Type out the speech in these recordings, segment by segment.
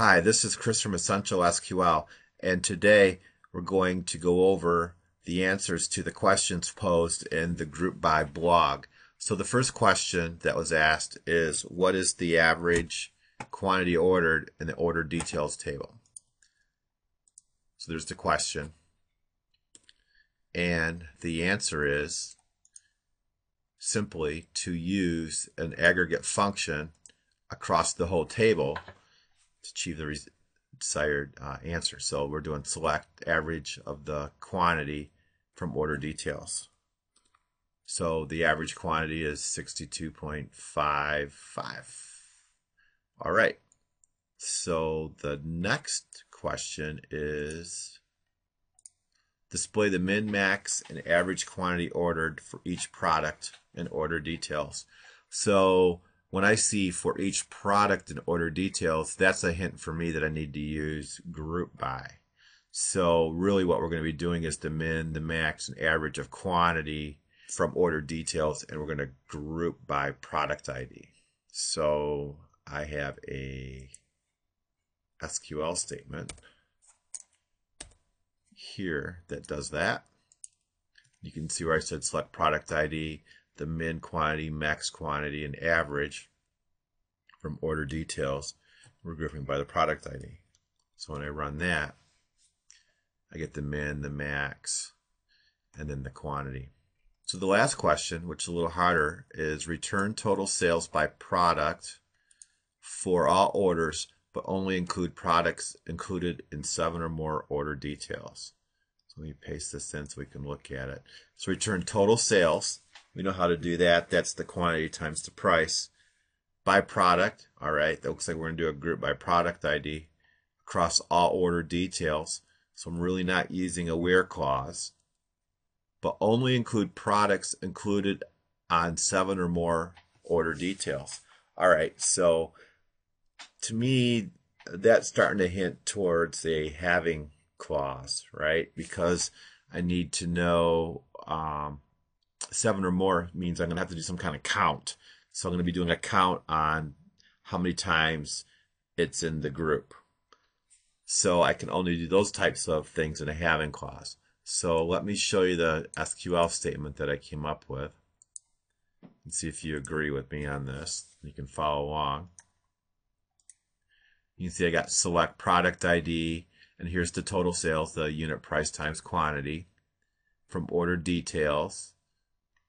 Hi, this is Chris from Essential SQL, and today we're going to go over the answers to the questions posed in the group by blog. So the first question that was asked is what is the average quantity ordered in the order details table? So there's the question. And the answer is simply to use an aggregate function across the whole table to achieve the desired uh, answer. So we're doing select average of the quantity from order details. So the average quantity is 62.55. All right. So the next question is display the min, max, and average quantity ordered for each product and order details. So when I see for each product and order details, that's a hint for me that I need to use group by. So really what we're going to be doing is the min, the max, and average of quantity from order details, and we're going to group by product ID. So I have a SQL statement here that does that. You can see where I said select product ID, the min quantity, max quantity, and average from order details. We're grouping by the product ID. So when I run that, I get the min, the max, and then the quantity. So the last question, which is a little harder, is return total sales by product for all orders, but only include products included in seven or more order details. So let me paste this in so we can look at it. So return total sales we know how to do that. That's the quantity times the price. By product, all right, that looks like we're going to do a group by product ID across all order details. So I'm really not using a where clause, but only include products included on seven or more order details. All right, so to me, that's starting to hint towards a having clause, right? Because I need to know um, seven or more means I'm going to have to do some kind of count. So I'm going to be doing a count on how many times it's in the group. So I can only do those types of things in a having clause. So let me show you the SQL statement that I came up with and see if you agree with me on this. You can follow along. You can see I got select product ID and here's the total sales, the unit price times quantity from order details.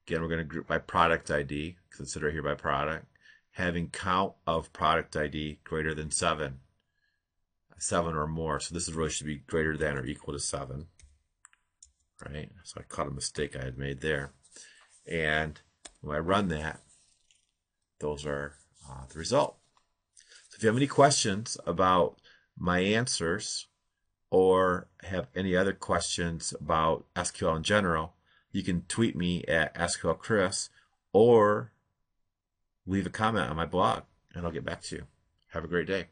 Again, we're going to group by product ID, consider here by product, having count of product ID greater than 7. 7 or more. So this is really should be greater than or equal to 7. Right? So I caught a mistake I had made there. And when I run that, those are uh, the result. So if you have any questions about my answers or have any other questions about SQL in general, you can tweet me at SQLChris or leave a comment on my blog and I'll get back to you. Have a great day.